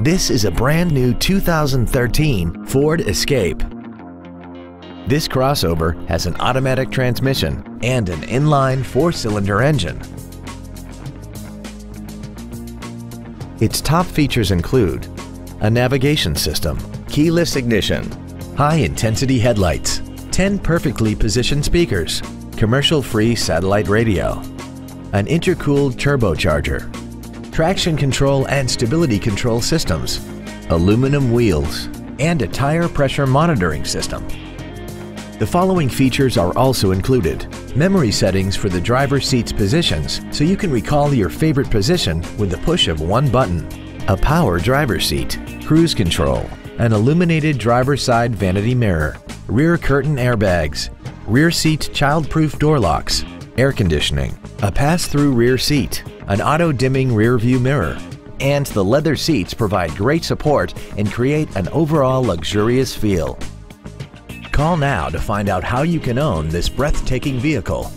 This is a brand new 2013 Ford Escape. This crossover has an automatic transmission and an inline four-cylinder engine. Its top features include a navigation system, keyless ignition, high-intensity headlights, 10 perfectly positioned speakers, commercial-free satellite radio, an intercooled turbocharger, traction control and stability control systems, aluminum wheels, and a tire pressure monitoring system. The following features are also included. Memory settings for the driver's seat's positions so you can recall your favorite position with the push of one button. A power driver's seat, cruise control, an illuminated driver's side vanity mirror, rear curtain airbags, rear seat child-proof door locks, air conditioning, a pass-through rear seat, an auto-dimming rear view mirror, and the leather seats provide great support and create an overall luxurious feel. Call now to find out how you can own this breathtaking vehicle.